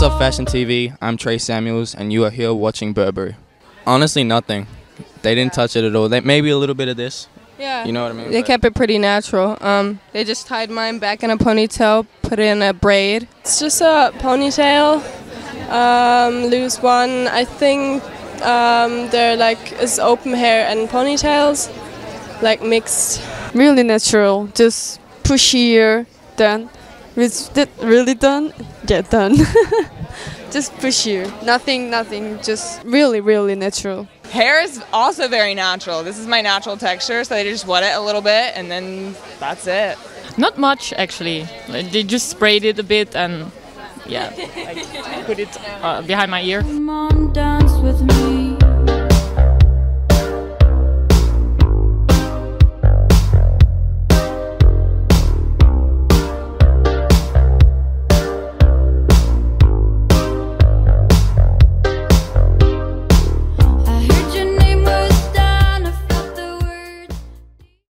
Fashion TV. I'm Trey Samuels, and you are here watching Burberry. Honestly, nothing. They didn't touch it at all. They, maybe a little bit of this. Yeah. You know what I mean? They But- kept it pretty natural. Um, they just tied mine back in a ponytail, put it in a braid. It's just a ponytail, um, loose one. I think um, they're like it's open hair and ponytails, like mixed. really natural, just pushier than is that really done? Get done. just pushier. Nothing, nothing. Just really, really natural. Hair is also very natural. This is my natural texture, so they just wet it a little bit and then that's it. Not much actually. Like, They just sprayed it a bit and yeah, like, put it uh, behind my ear.